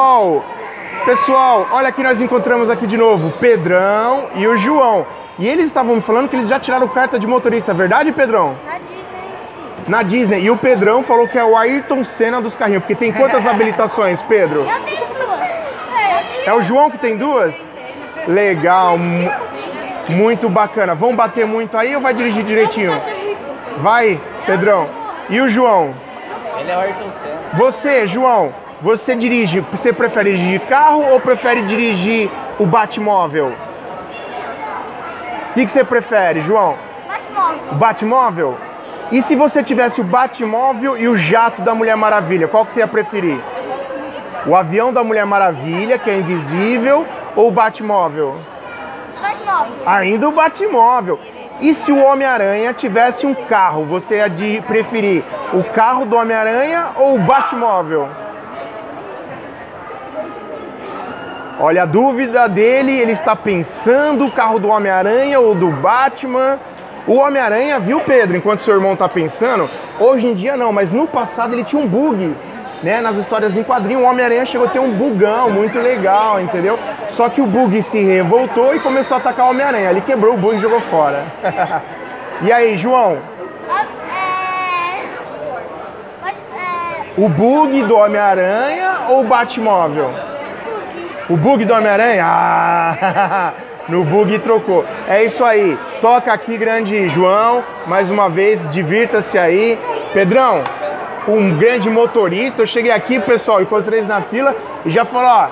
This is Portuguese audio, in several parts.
Pessoal, pessoal, olha que nós encontramos aqui de novo o Pedrão e o João. E eles estavam me falando que eles já tiraram carta de motorista, verdade, Pedrão? Na Disney, sim. Na Disney. E o Pedrão falou que é o Ayrton Senna dos carrinhos, porque tem quantas habilitações, Pedro? Eu tenho duas. É, tenho É o João que tem duas? Legal, mu- muito bacana. Vão bater muito aí ou vai dirigir direitinho? Vai, Pedrão. E o João? Ele é o Ayrton Senna. Você, João, você dirige, você prefere dirigir carro ou prefere dirigir o Batmóvel? O que, que você prefere, João? Batmóvel. O Batmóvel? E se você tivesse o Batmóvel e o jato da Mulher Maravilha, qual que você ia preferir? O avião da Mulher Maravilha, que é invisível, ou o Batmóvel? Batmóvel. Ainda o Batmóvel. E se o Homem-Aranha tivesse um carro, você ia de preferir o carro do Homem-Aranha ou o Batmóvel? Olha, a dúvida dele, ele está pensando o carro do Homem-Aranha ou do Batman. O Homem-Aranha, viu, Pedro, enquanto seu irmão está pensando, hoje em dia não, mas no passado ele tinha um bug, né? Nas histórias em quadrinho, o Homem-Aranha chegou a ter um bugão muito legal, entendeu? Só que o bug se revoltou e começou a atacar o Homem-Aranha. Ele quebrou o bug e jogou fora. e aí, João? É... O bug do Homem-Aranha ou o Batmóvel? O bug do Homem-Aranha? Ah, no bug trocou. É isso aí. Toca aqui, grande João. Mais uma vez, divirta-se aí. Pedrão, um grande motorista. Eu cheguei aqui, pessoal, encontrei eles na fila e já falou, ó,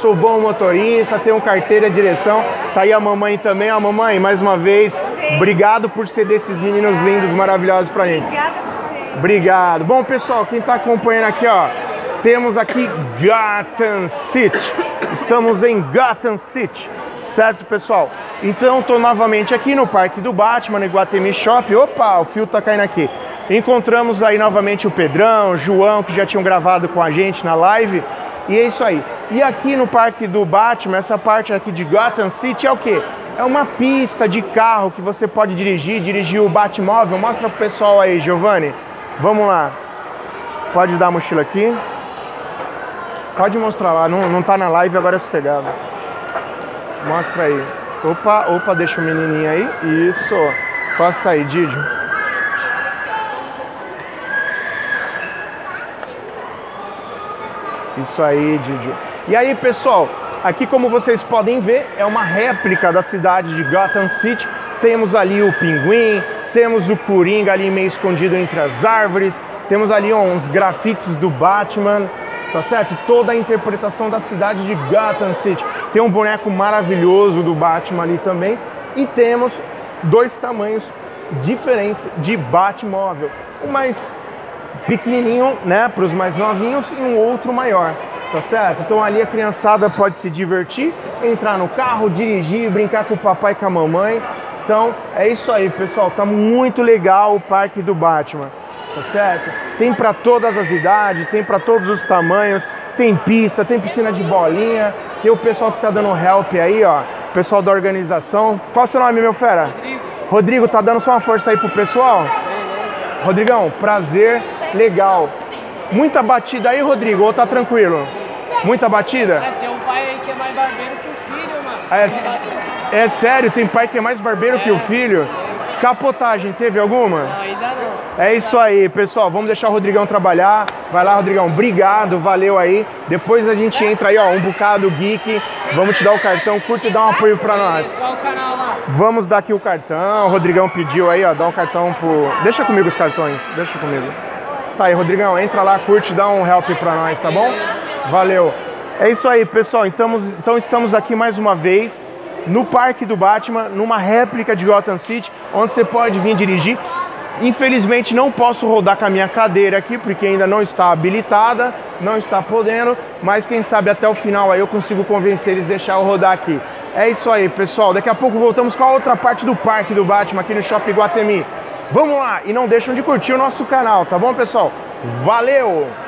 sou bom motorista, tenho carteira de direção. Tá aí a mamãe também. Ó, mamãe, mais uma vez, obrigado por ser desses meninos lindos, maravilhosos pra gente. Obrigada a você. Obrigado. Bom, pessoal, quem está acompanhando aqui, ó, temos aqui Gotham City. Estamos em Gotham City, certo, pessoal? Então, estou novamente aqui no Parque do Batman, no Iguatemi Shop. Opa, o fio tá caindo aqui. Encontramos aí novamente o Pedrão, o João, que já tinham gravado com a gente na live. E é isso aí. E aqui no Parque do Batman, essa parte aqui de Gotham City é o quê? É uma pista de carro que você pode dirigir, dirigir o Batmóvel. Mostra pro pessoal aí, Giovanni. Vamos lá. Pode dar a mochila aqui. Pode mostrar lá, não, não tá na live, agora é sossegado. Mostra aí. Opa, opa, deixa o menininho aí. Isso. Costa aí, Didio. Isso aí, Didio. E aí, pessoal, aqui como vocês podem ver, é uma réplica da cidade de Gotham City. Temos ali o pinguim, temos o Coringa ali meio escondido entre as árvores, temos ali uns grafites do Batman, tá certo? Toda a interpretação da cidade de Gotham City. Tem um boneco maravilhoso do Batman ali também. E temos dois tamanhos diferentes de Batmóvel. O mais pequenininho, né, para os mais novinhos e um outro maior, tá certo? Então ali a criançada pode se divertir, entrar no carro, dirigir, brincar com o papai e com a mamãe. Então é isso aí, pessoal. Tá muito legal o parque do Batman, tá certo? Tem para todas as idades, tem para todos os tamanhos, tem pista, tem piscina de bolinha, tem o pessoal que tá dando help aí, ó, o pessoal da organização. Qual é o seu nome, meu fera? Rodrigo. Rodrigo, tá dando só uma força aí pro pessoal? Rodrigão, prazer, legal. Muita batida aí, Rodrigo, ou tá tranquilo? Muita batida? É, tem um pai aí que é mais barbeiro que o filho, mano. É, é sério, tem pai que é mais barbeiro que o filho? Capotagem, teve alguma? Não, ainda não. É isso aí, pessoal. Vamos deixar o Rodrigão trabalhar. Vai lá, Rodrigão. Obrigado, valeu aí. Depois a gente entra aí, ó, um bocado geek. Vamos te dar o cartão. Curte e dá um apoio pra nós. Qual o canal lá? Vamos dar aqui o cartão. O Rodrigão pediu aí, ó, dá um cartão pro. Deixa comigo os cartões. Deixa comigo. Tá aí, Rodrigão, entra lá, curte, dá um help pra nós, tá bom? Valeu. É isso aí, pessoal. Então, então estamos aqui mais uma vez no Parque do Batman, numa réplica de Gotham City, onde você pode vir dirigir. Infelizmente não posso rodar com a minha cadeira aqui, porque ainda não está habilitada, não está podendo, mas quem sabe até o final aí eu consigo convencer eles a deixar eu rodar aqui. É isso aí, pessoal. Daqui a pouco voltamos com a outra parte do Parque do Batman aqui no Shopping Guatemi. Vamos lá e não deixam de curtir o nosso canal, tá bom, pessoal? Valeu!